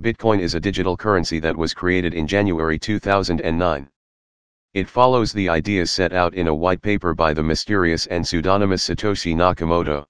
Bitcoin is a digital currency that was created in January 2009. It follows the ideas set out in a white paper by the mysterious and pseudonymous Satoshi Nakamoto.